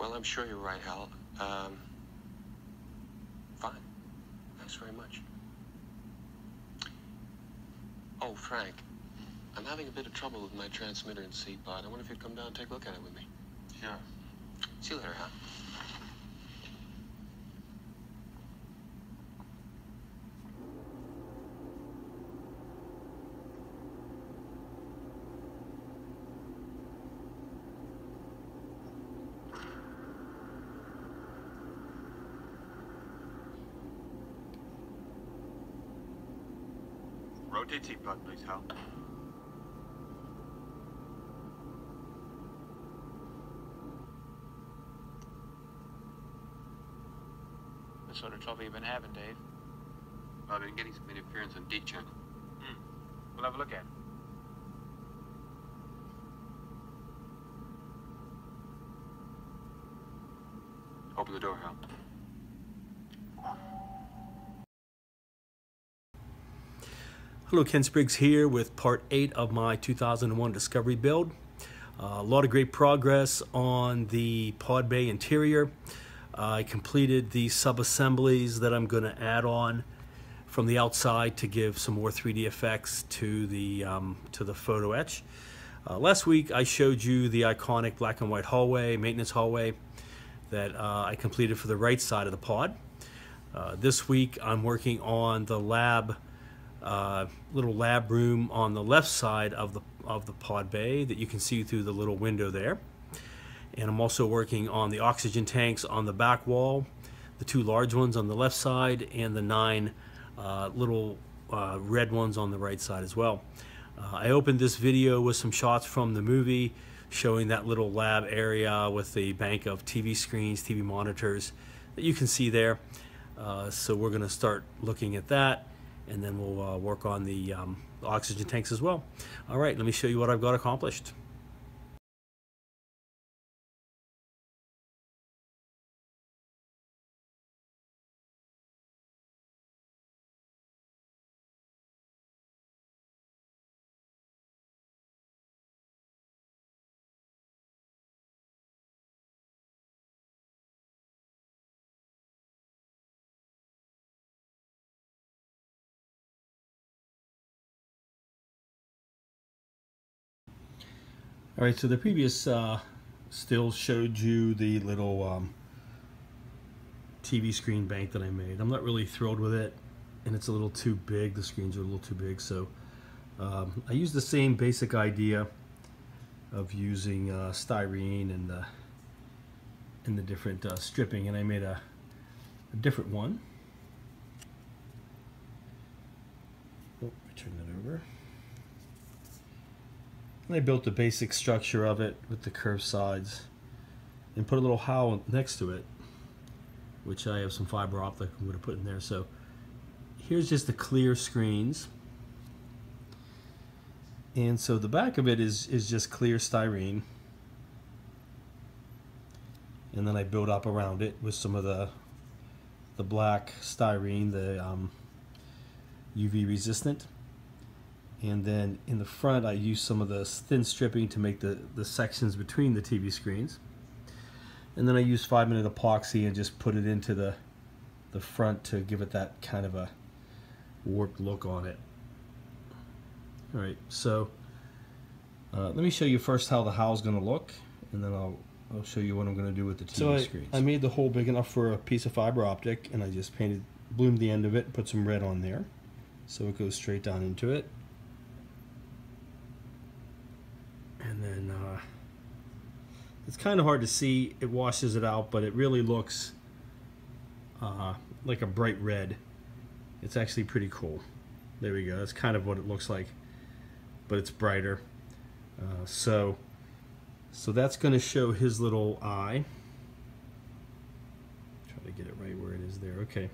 Well, I'm sure you're right, Hal. Um, fine. Thanks very much. Oh, Frank, I'm having a bit of trouble with my transmitter and C-pod. I wonder if you'd come down and take a look at it with me. Sure. See you later, Hal. Rotate teapot, please, Hal. What sort of trouble you been having, Dave? I've been getting some interference on D channel. Hmm. We'll have a look at it. Open the door, Hal. Hello, Ken Spriggs here with part 8 of my 2001 Discovery build. Uh, a lot of great progress on the pod bay interior. Uh, I completed the sub-assemblies that I'm going to add on from the outside to give some more 3D effects to the, um, to the photo etch. Uh, last week I showed you the iconic black and white hallway, maintenance hallway, that uh, I completed for the right side of the pod. Uh, this week I'm working on the lab uh, little lab room on the left side of the of the pod bay that you can see through the little window there. And I'm also working on the oxygen tanks on the back wall, the two large ones on the left side, and the nine uh, little uh, red ones on the right side as well. Uh, I opened this video with some shots from the movie showing that little lab area with the bank of TV screens, TV monitors that you can see there. Uh, so we're going to start looking at that and then we'll uh, work on the um, oxygen tanks as well. All right, let me show you what I've got accomplished. All right, so the previous uh, still showed you the little um, TV screen bank that I made. I'm not really thrilled with it, and it's a little too big. The screens are a little too big, so um, I used the same basic idea of using uh, styrene and the and the different uh, stripping, and I made a, a different one. Oh, turn that over. And I built the basic structure of it with the curved sides and put a little Hal next to it, which I have some fiber optic I'm going to put in there. So here's just the clear screens. And so the back of it is, is just clear styrene. And then I build up around it with some of the the black styrene, the um, UV resistant and then in the front I use some of the thin stripping to make the, the sections between the TV screens. And then I use five minute epoxy and just put it into the the front to give it that kind of a warped look on it. Alright so uh, let me show you first how the Hal's gonna look and then I'll I'll show you what I'm gonna do with the TV so I, screens. I made the hole big enough for a piece of fiber optic and I just painted bloomed the end of it put some red on there so it goes straight down into it and then uh, it's kind of hard to see. It washes it out but it really looks uh, like a bright red. It's actually pretty cool. There we go. That's kind of what it looks like but it's brighter. Uh, so so that's going to show his little eye. Try to get it right where it is there. Okay.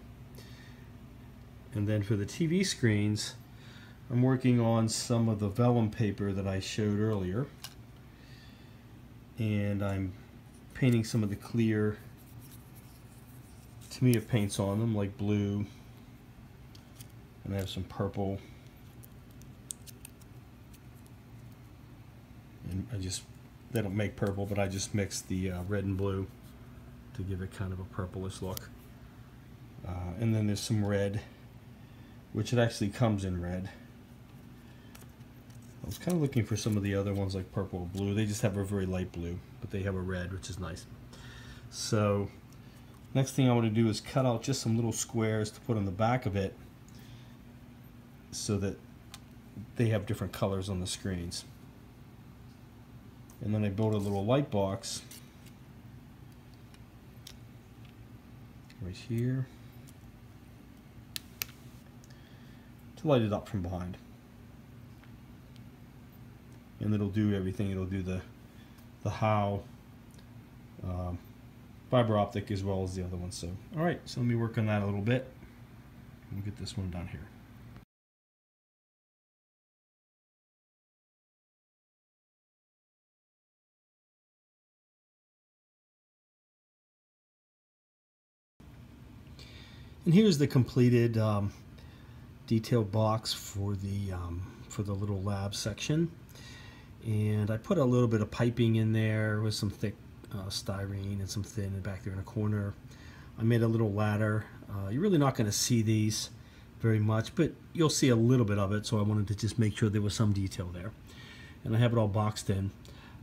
And then for the TV screens I'm working on some of the vellum paper that I showed earlier and I'm painting some of the clear Tamiya paints on them like blue and I have some purple and I just they don't make purple but I just mix the uh, red and blue to give it kind of a purplish look. Uh, and then there's some red, which it actually comes in red. I was kind of looking for some of the other ones like purple or blue. They just have a very light blue, but they have a red, which is nice. So next thing I want to do is cut out just some little squares to put on the back of it so that they have different colors on the screens. And then I built a little light box right here to light it up from behind. And it'll do everything. It'll do the the Hal um, fiber optic as well as the other one. So, all right, so let me work on that a little bit. We'll get this one done here. And here's the completed um, detailed box for the um, for the little lab section. And I put a little bit of piping in there with some thick uh, styrene and some thin back there in a corner. I made a little ladder. Uh, you're really not going to see these very much, but you'll see a little bit of it. So I wanted to just make sure there was some detail there. And I have it all boxed in.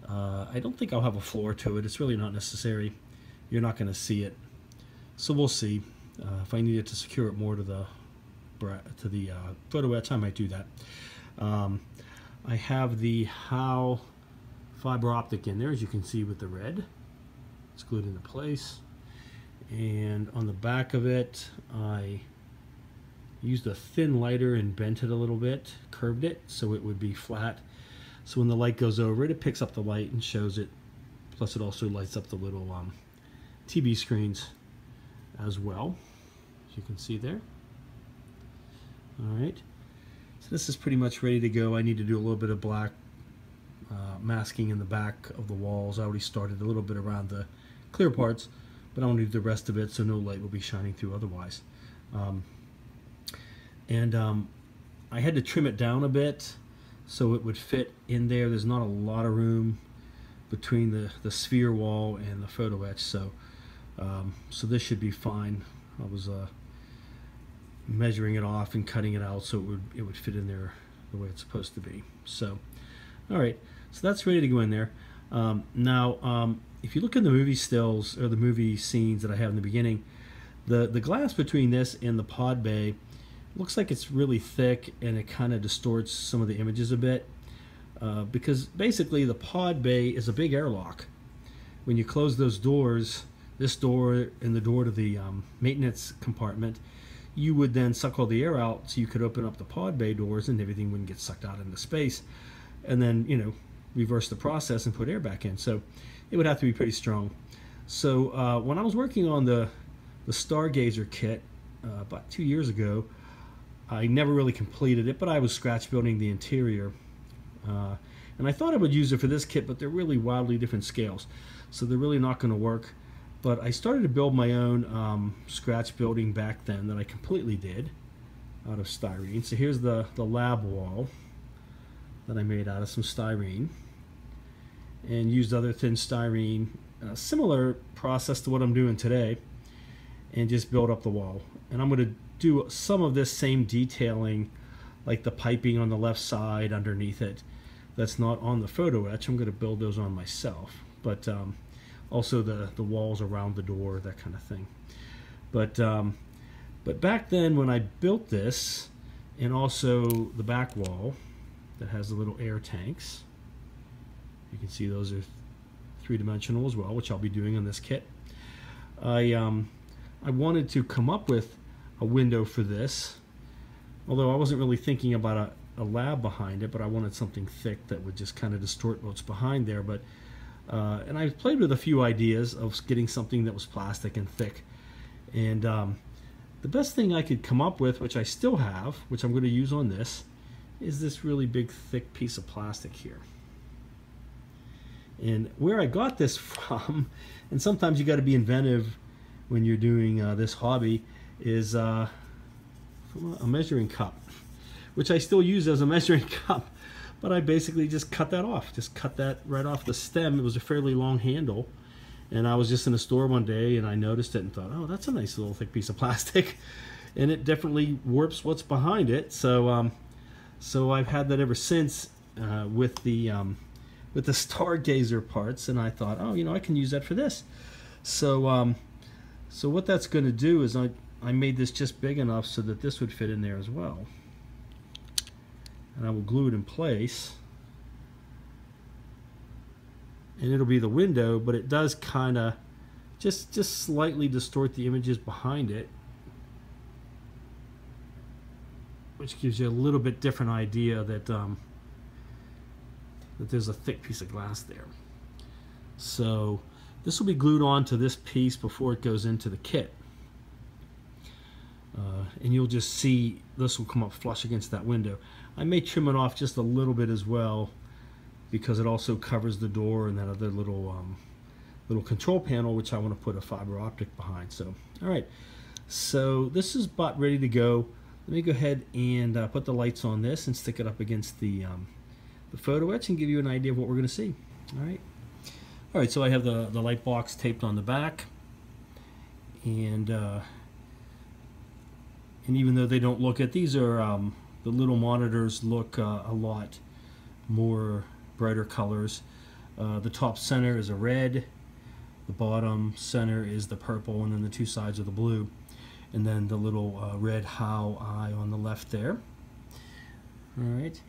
Uh, I don't think I'll have a floor to it. It's really not necessary. You're not going to see it. So we'll see. Uh, if I needed to secure it more to the to the uh, photo etch, I might do that. Um, I have the Hal fiber optic in there, as you can see with the red. It's glued into place. And on the back of it, I used a thin lighter and bent it a little bit, curved it so it would be flat. So when the light goes over it, it picks up the light and shows it. Plus it also lights up the little um, TV screens as well, as you can see there. All right, so this is pretty much ready to go. I need to do a little bit of black uh, masking in the back of the walls. I already started a little bit around the clear parts, but I want to do the rest of it so no light will be shining through otherwise. Um, and um, I had to trim it down a bit so it would fit in there. There's not a lot of room between the, the sphere wall and the photo etch, so um, so this should be fine. I was uh, measuring it off and cutting it out so it would it would fit in there the way it's supposed to be. So, all right, so that's ready to go in there. Um, now, um, if you look in the movie stills or the movie scenes that I have in the beginning, the the glass between this and the pod bay looks like it's really thick and it kind of distorts some of the images a bit uh, because basically the pod bay is a big airlock. When you close those doors, this door and the door to the um, maintenance compartment, you would then suck all the air out so you could open up the pod bay doors and everything wouldn't get sucked out into space. And then you know reverse the process and put air back in. So it would have to be pretty strong. So uh, when I was working on the the Stargazer kit uh, about two years ago I never really completed it but I was scratch building the interior. Uh, and I thought I would use it for this kit but they're really wildly different scales. So they're really not going to work but I started to build my own um, scratch building back then that I completely did out of styrene. So here's the, the lab wall that I made out of some styrene and used other thin styrene, a similar process to what I'm doing today, and just build up the wall. And I'm going to do some of this same detailing like the piping on the left side underneath it that's not on the photo etch. I'm going to build those on myself. But um, also the the walls around the door, that kind of thing. But um, but back then when I built this, and also the back wall that has the little air tanks, you can see those are three-dimensional as well, which I'll be doing on this kit. I um, I wanted to come up with a window for this, although I wasn't really thinking about a, a lab behind it, but I wanted something thick that would just kind of distort what's behind there. But uh, and I played with a few ideas of getting something that was plastic and thick. And um, the best thing I could come up with, which I still have, which I'm going to use on this, is this really big thick piece of plastic here. And where I got this from, and sometimes you got to be inventive when you're doing uh, this hobby, is uh, a measuring cup, which I still use as a measuring cup but I basically just cut that off just cut that right off the stem it was a fairly long handle And I was just in a store one day and I noticed it and thought, oh, that's a nice little thick piece of plastic. and it definitely warps what's behind it. So, um, so I've had that ever since uh, with the um, with the Stargazer parts, and I thought, oh, you know, I can use that for this. So, um, so what that's going to do is I I made this just big enough so that this would fit in there as well, and I will glue it in place. And it'll be the window, but it does kind of just just slightly distort the images behind it which gives you a little bit different idea that um, that there's a thick piece of glass there. So this will be glued onto this piece before it goes into the kit. Uh, and you'll just see this will come up flush against that window. I may trim it off just a little bit as well because it also covers the door and that other little um, little control panel which I want to put a fiber optic behind. So all right, so this is about ready to go. Let me go ahead and uh, put the lights on this and stick it up against the, um, the photo etch and give you an idea of what we're going to see. All right. All right, so I have the, the light box taped on the back. And, uh, and even though they don't look at, these are, um, the little monitors look uh, a lot more brighter colors. Uh, the top center is a red, the bottom center is the purple, and then the two sides are the blue and then the little uh, red Hal eye on the left there. All right,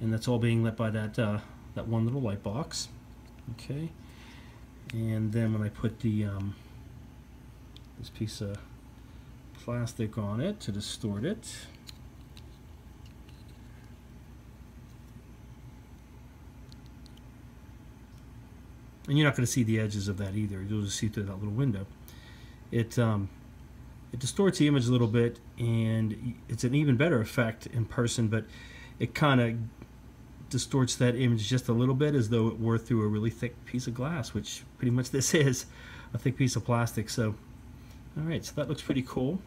and that's all being lit by that uh, that one little light box. Okay, and then when I put the um, this piece of plastic on it to distort it. And you're not going to see the edges of that either. You'll just see through that little window. It um, it distorts the image a little bit and it's an even better effect in person but it kind of distorts that image just a little bit as though it were through a really thick piece of glass which pretty much this is a thick piece of plastic so alright so that looks pretty cool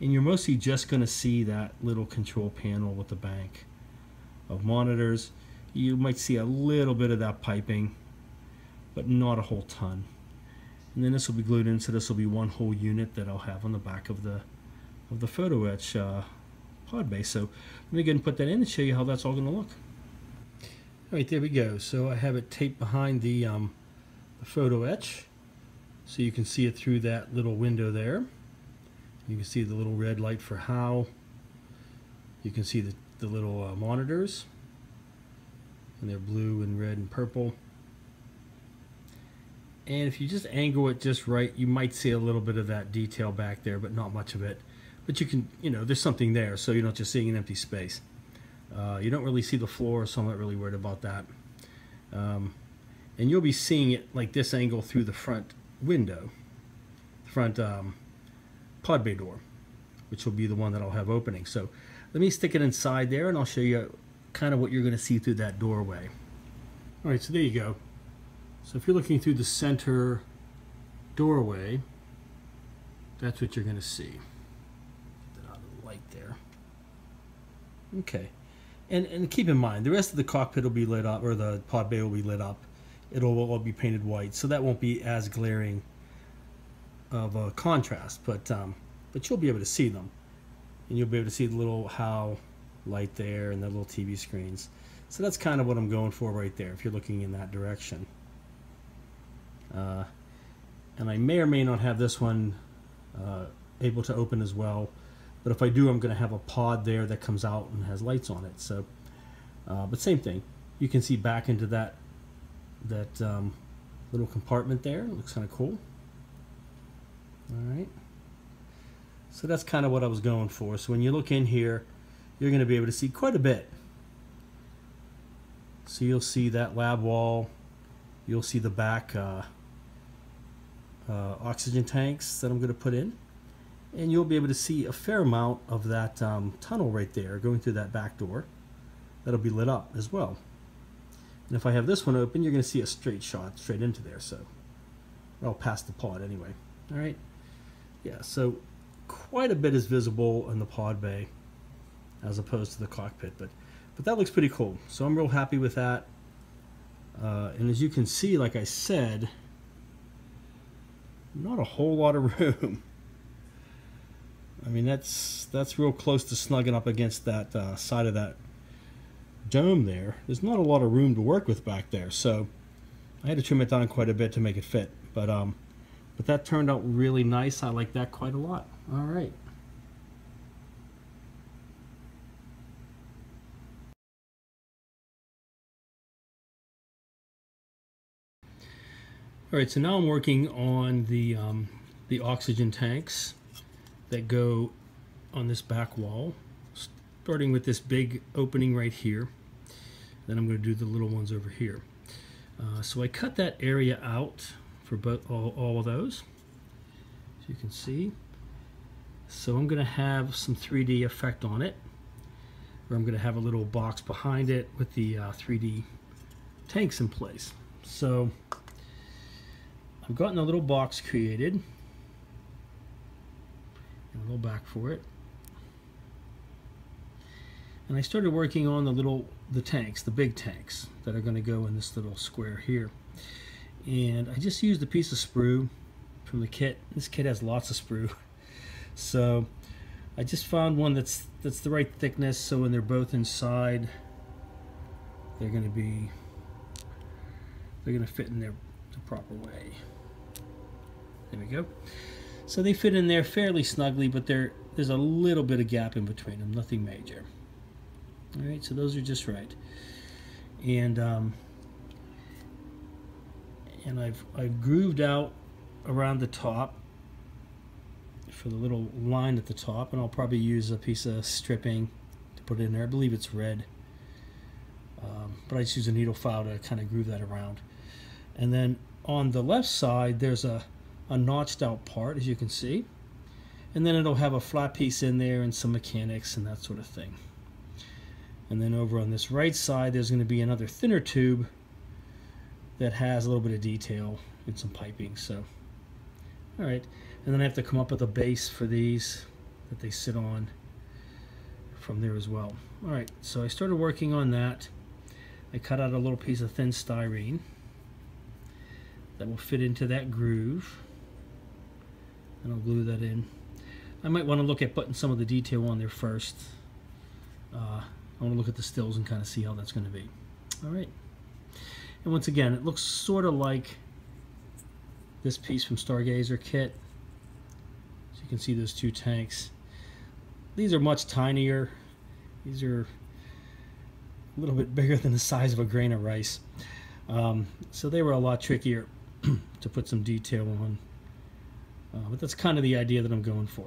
and you're mostly just going to see that little control panel with the bank of monitors. You might see a little bit of that piping but not a whole ton. And then this will be glued in so this will be one whole unit that I'll have on the back of the of the photo etch uh, pod base. So let me go and put that in and show you Hal that's all going to look. All right there we go. So I have it taped behind the, um, the photo etch so you can see it through that little window there. You can see the little red light for how. You can see the, the little uh, monitors. And they're blue and red and purple. And if you just angle it just right you might see a little bit of that detail back there but not much of it. But you can you know there's something there so you're not just seeing an empty space. Uh, you don't really see the floor so I'm not really worried about that. Um, and you'll be seeing it like this angle through the front window. Front um, pod bay door which will be the one that I'll have opening. So let me stick it inside there and I'll show you kind of what you're going to see through that doorway all right so there you go so if you're looking through the center doorway, that's what you're going to see. Get that out of the light there. Okay. And, and keep in mind, the rest of the cockpit will be lit up, or the pod bay will be lit up. It'll all be painted white, so that won't be as glaring of a contrast, but um, but you'll be able to see them. And you'll be able to see the little Hal light there and the little TV screens. So that's kind of what I'm going for right there, if you're looking in that direction. Uh, and I may or may not have this one uh, able to open as well. But if I do, I'm going to have a pod there that comes out and has lights on it. So, uh, but same thing. You can see back into that that um, little compartment there. It looks kind of cool. All right. So that's kind of what I was going for. So when you look in here, you're going to be able to see quite a bit. So you'll see that lab wall. You'll see the back uh, uh, oxygen tanks that I'm going to put in and you'll be able to see a fair amount of that um, tunnel right there going through that back door that'll be lit up as well and if I have this one open you're going to see a straight shot straight into there so I'll pass the pod anyway all right yeah so quite a bit is visible in the pod bay as opposed to the cockpit but but that looks pretty cool so I'm real happy with that Uh, and as you can see, like I said, not a whole lot of room. I mean, that's that's real close to snugging up against that uh, side of that dome there. There's not a lot of room to work with back there, so I had to trim it down quite a bit to make it fit. But um, but that turned out really nice. I like that quite a lot. All right. All right, so now I'm working on the um, the oxygen tanks that go on this back wall, starting with this big opening right here. Then I'm going to do the little ones over here. Uh, so I cut that area out for both all, all of those, as you can see. So I'm going to have some 3D effect on it, where I'm going to have a little box behind it with the uh, 3D tanks in place. So I've gotten a little box created. And a little back for it. And I started working on the little, the tanks, the big tanks that are going to go in this little square here. And I just used a piece of sprue from the kit. This kit has lots of sprue. So I just found one that's that's the right thickness so when they're both inside they're going to be they're going to fit in there the proper way. There we go. So they fit in there fairly snugly, but there there's a little bit of gap in between them, nothing major. All right, so those are just right. And um, and I've I've grooved out around the top for the little line at the top, and I'll probably use a piece of stripping to put it in there. I believe it's red, um, but I just use a needle file to kind of groove that around. And then on the left side, there's a a notched out part as you can see and then it'll have a flat piece in there and some mechanics and that sort of thing and then over on this right side there's going to be another thinner tube that has a little bit of detail and some piping so all right and then I have to come up with a base for these that they sit on from there as well all right so I started working on that I cut out a little piece of thin styrene that will fit into that groove and I'll glue that in. I might want to look at putting some of the detail on there first. Uh, I want to look at the stills and kind of see how that's going to be. All right. And once again, it looks sort of like this piece from Stargazer kit. So you can see those two tanks. These are much tinier. These are a little bit bigger than the size of a grain of rice. Um, so they were a lot trickier to put some detail on. Uh, but that's kind of the idea that I'm going for.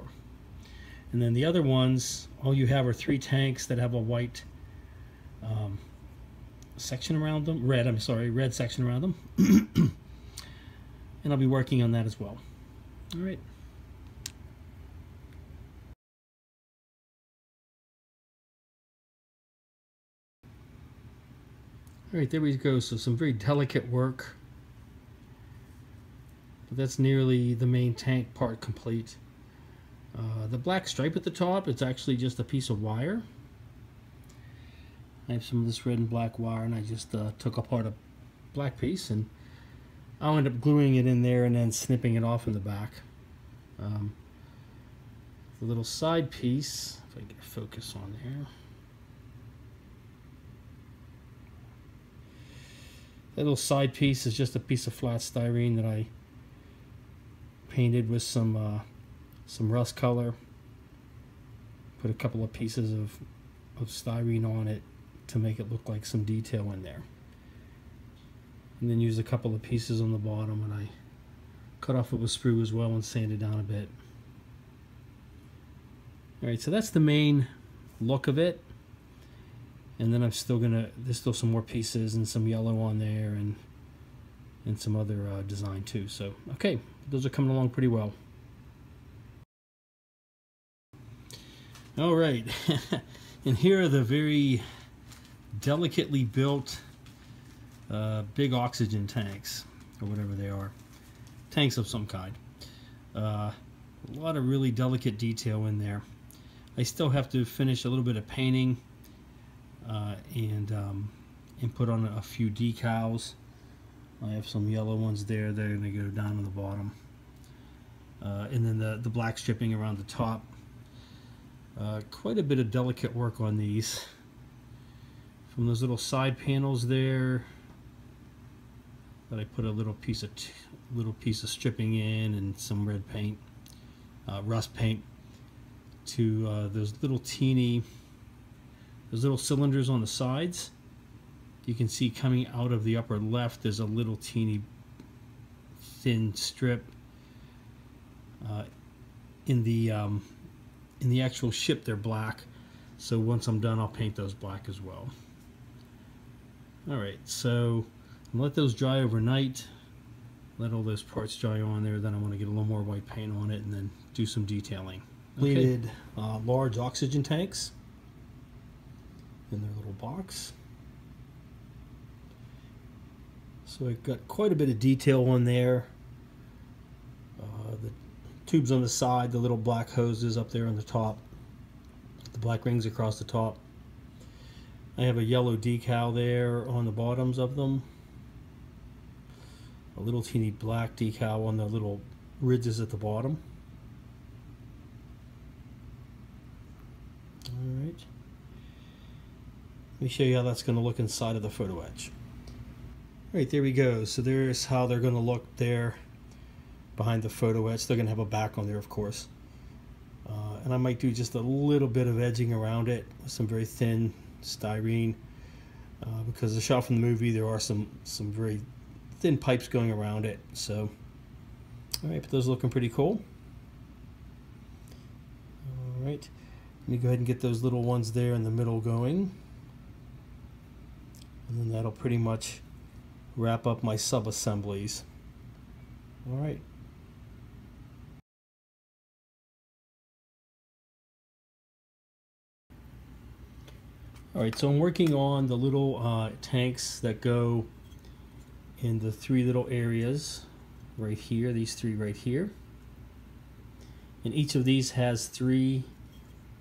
And then the other ones, all you have are three tanks that have a white um, section around them, red, I'm sorry, red section around them. and I'll be working on that as well. All right. All right, there we go. So some very delicate work but that's nearly the main tank part complete. Uh, the black stripe at the top, it's actually just a piece of wire. I have some of this red and black wire and I just uh, took apart a black piece and I'll end up gluing it in there and then snipping it off in the back. Um, the little side piece, if I get focus on there. That little side piece is just a piece of flat styrene that I painted with some uh, some rust color. Put a couple of pieces of, of styrene on it to make it look like some detail in there. And then use a couple of pieces on the bottom and I cut off it with sprue as well and sanded down a bit. Alright, so that's the main look of it. And then I'm still gonna, there's still some more pieces and some yellow on there and and some other uh, design too. So, okay, those are coming along pretty well. All right, and here are the very delicately built uh, big oxygen tanks, or whatever they are. Tanks of some kind. Uh, a lot of really delicate detail in there. I still have to finish a little bit of painting uh, and um, and put on a few decals. I have some yellow ones there. They're to go down on the bottom. Uh, and then the, the black stripping around the top. Uh, quite a bit of delicate work on these. From those little side panels there, that I put a little piece of little piece of stripping in and some red paint, uh, rust paint, to uh, those little teeny, those little cylinders on the sides. You can see coming out of the upper left, there's a little teeny thin strip. Uh, in the um, in the actual ship, they're black. So once I'm done, I'll paint those black as well. All right, so let those dry overnight. Let all those parts dry on there. Then I want to get a little more white paint on it and then do some detailing. Completed okay. uh, large oxygen tanks in their little box. So I've got quite a bit of detail on there. Uh, the tubes on the side, the little black hoses up there on the top, the black rings across the top. I have a yellow decal there on the bottoms of them. A little teeny black decal on the little ridges at the bottom. Alright. Let me show you how that's going to look inside of the photo etch. Alright, there we go. So there's how they're going to look there behind the photo etch. They're going to have a back on there, of course. Uh, and I might do just a little bit of edging around it with some very thin styrene uh, because the shot from the movie there are some some very thin pipes going around it so all right but those looking pretty cool. All right let me go ahead and get those little ones there in the middle going. And then that'll pretty much wrap up my sub assemblies all right All right, so I'm working on the little uh, tanks that go in the three little areas right here, these three right here. And each of these has three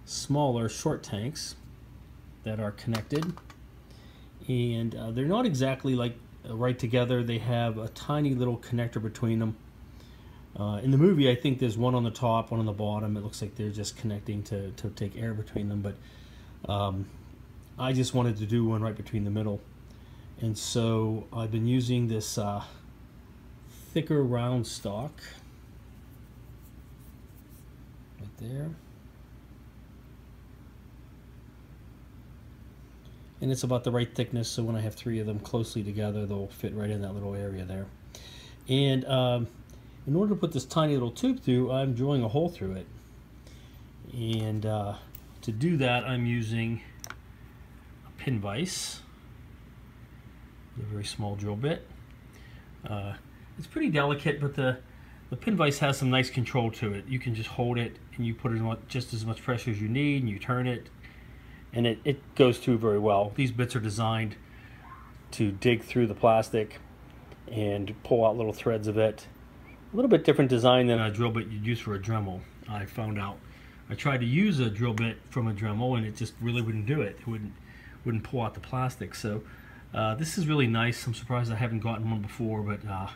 smaller short tanks that are connected. And uh, they're not exactly like right together. They have a tiny little connector between them. Uh, in the movie, I think there's one on the top, one on the bottom. It looks like they're just connecting to, to take air between them. But um, I just wanted to do one right between the middle. And so I've been using this uh, thicker round stock right there. And it's about the right thickness, so when I have three of them closely together, they'll fit right in that little area there. And um, in order to put this tiny little tube through, I'm drilling a hole through it. And uh, to do that, I'm using pin vise. A very small drill bit. Uh, it's pretty delicate, but the, the pin vise has some nice control to it. You can just hold it and you put just as much pressure as you need and you turn it and it, it goes through very well. These bits are designed to dig through the plastic and pull out little threads of it. A little bit different design than a drill bit you'd use for a Dremel, I found out. I tried to use a drill bit from a Dremel and it just really wouldn't do it. It wouldn't wouldn't pull out the plastic. So uh, this is really nice. I'm surprised I haven't gotten one before, but uh,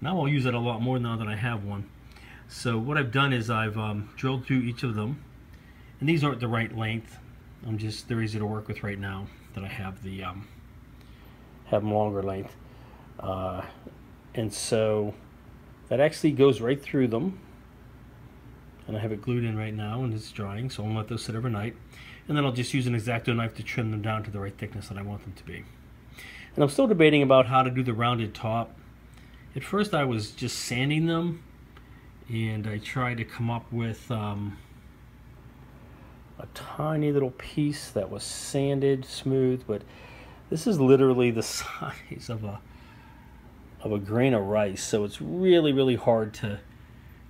now I'll use it a lot more now that I have one. So what I've done is I've um, drilled through each of them, and these aren't the right length. I'm just they're easy to work with right now that I have the um, have them longer length, uh, and so that actually goes right through them. And I have it glued in right now, and it's drying, so I'll let those sit overnight and then I'll just use an X-Acto knife to trim them down to the right thickness that I want them to be. And I'm still debating about how to do the rounded top. At first I was just sanding them and I tried to come up with um, a tiny little piece that was sanded smooth but this is literally the size of a of a grain of rice so it's really really hard to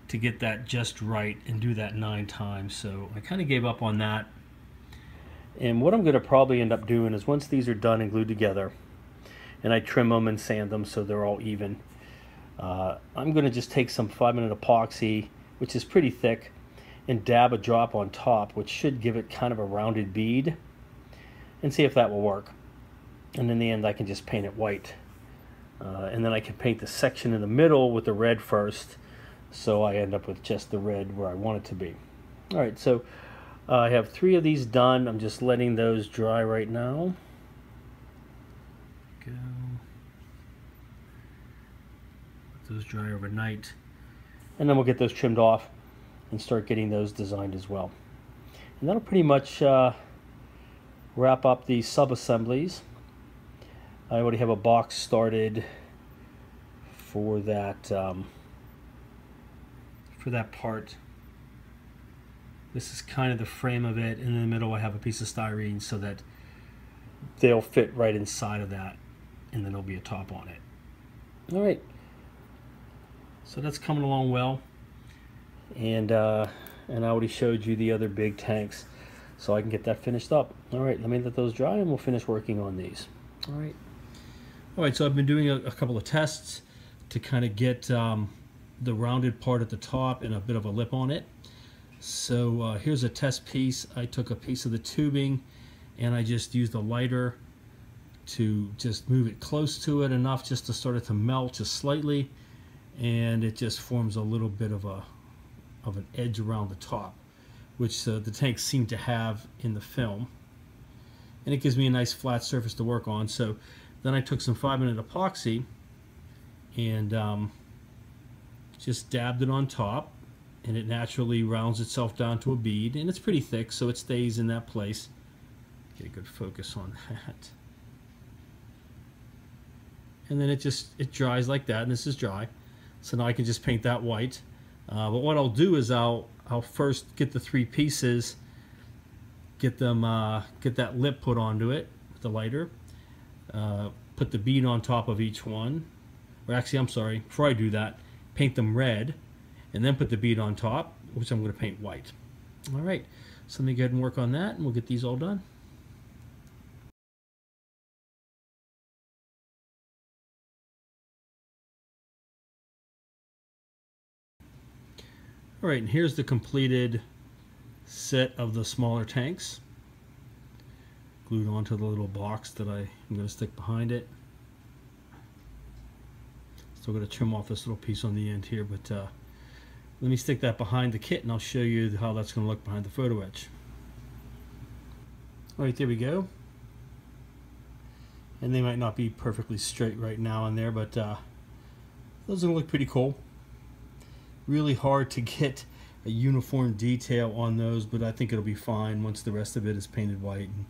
to get that just right and do that nine times so I kind of gave up on that and what I'm going to probably end up doing is once these are done and glued together, and I trim them and sand them so they're all even, uh, I'm going to just take some 5 minute epoxy, which is pretty thick, and dab a drop on top, which should give it kind of a rounded bead, and see if that will work. and in the end I can just paint it white. Uh, and then I can paint the section in the middle with the red first, so I end up with just the red where I want it to be. All right, so uh, I have three of these done. I'm just letting those dry right now. Go. Let those dry overnight. And then we'll get those trimmed off and start getting those designed as well. And that'll pretty much uh, wrap up the sub-assemblies. I already have a box started for that um, for that part. This is kind of the frame of it. And in the middle I have a piece of styrene so that they'll fit right inside of that and then there'll be a top on it. All right. So that's coming along well. And, uh, and I already showed you the other big tanks so I can get that finished up. All right, let me let those dry and we'll finish working on these. All right. All right, so I've been doing a, a couple of tests to kind of get um, the rounded part at the top and a bit of a lip on it. So uh, here's a test piece. I took a piece of the tubing and I just used a lighter to just move it close to it enough just to start it to melt just slightly and it just forms a little bit of a of an edge around the top which uh, the tanks seem to have in the film and it gives me a nice flat surface to work on so then I took some 5 minute epoxy and um, just dabbed it on top and it naturally rounds itself down to a bead and it's pretty thick so it stays in that place. Get a good focus on that. And then it just it dries like that and this is dry. So now I can just paint that white. Uh, but what I'll do is I'll I'll first get the three pieces, get them uh, get that lip put onto it with the lighter, uh, put the bead on top of each one. Or actually, I'm sorry, before I do that, paint them red, and then put the bead on top, which I'm going to paint white. All right, so let me go ahead and work on that, and we'll get these all done. All right, and here's the completed set of the smaller tanks glued onto the little box that I am going to stick behind it. Still going to trim off this little piece on the end here, but uh, let me stick that behind the kit and I'll show you how that's going to look behind the photo etch. All right, there we go. And they might not be perfectly straight right now and there, but uh, those are going to look pretty cool. Really hard to get a uniform detail on those, but I think it'll be fine once the rest of it is painted white. And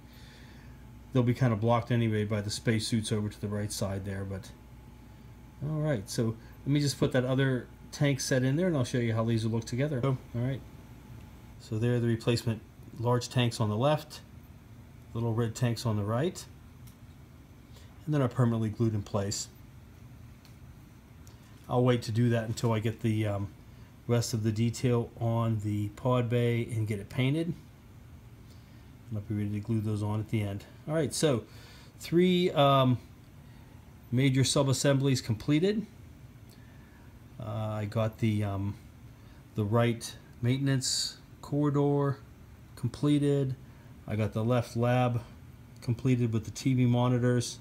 they'll be kind of blocked anyway by the spacesuits over to the right side there but all right so let me just put that other tank set in there and I'll show you how these will look together. All right. So there are the replacement large tanks on the left little red tanks on the right and then are permanently glued in place. I'll wait to do that until I get the um, rest of the detail on the pod bay and get it painted. And I'll be ready to glue those on at the end. All right, so three um, major sub-assemblies completed. Uh, I got the, um, the right maintenance corridor completed. I got the left lab completed with the TV monitors.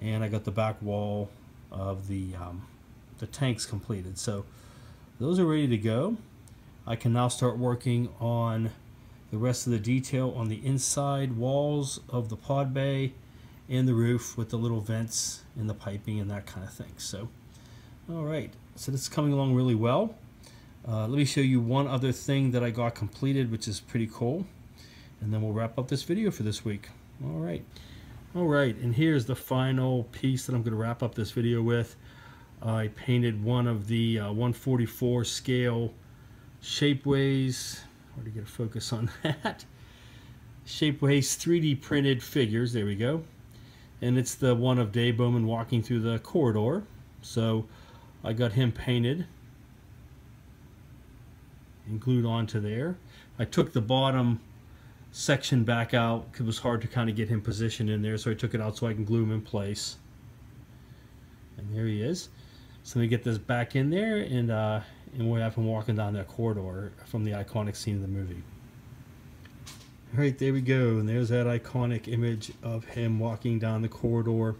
And I got the back wall of the, um, the tanks completed. So those are ready to go. I can now start working on the rest of the detail on the inside walls of the pod bay and the roof with the little vents and the piping and that kind of thing. So, all right, so this is coming along really well. Uh, let me show you one other thing that I got completed, which is pretty cool. And then we'll wrap up this video for this week. All right. All right, and here's the final piece that I'm going to wrap up this video with. I painted one of the uh, 144 scale shapeways Hard to get a focus on that. Shapeways 3D printed figures. There we go. And it's the one of Dave Bowman walking through the corridor. So I got him painted and glued onto there. I took the bottom section back out it was hard to kind of get him positioned in there so I took it out so I can glue him in place and there he is so let me get this back in there and uh, and we have him walking down that corridor from the iconic scene of the movie. All right, there we go. And there's that iconic image of him walking down the corridor.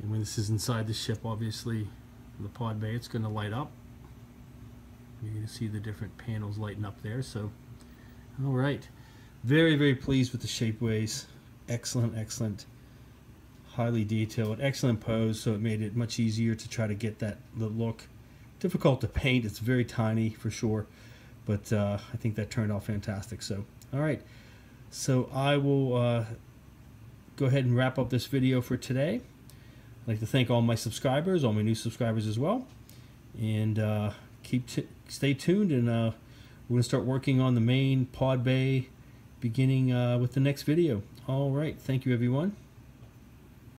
And when this is inside the ship, obviously, the pod bay, it's going to light up. You're going to see the different panels lighting up there. So, all right. Very, very pleased with the shapeways. Excellent, excellent. Highly detailed. Excellent pose, so it made it much easier to try to get that the look. Difficult to paint. It's very tiny for sure. But uh, I think that turned out fantastic. So, all right. So I will uh, go ahead and wrap up this video for today. I'd like to thank all my subscribers, all my new subscribers as well. And uh, keep stay tuned, and uh, we're going to start working on the main pod bay beginning uh, with the next video. All right. Thank you, everyone.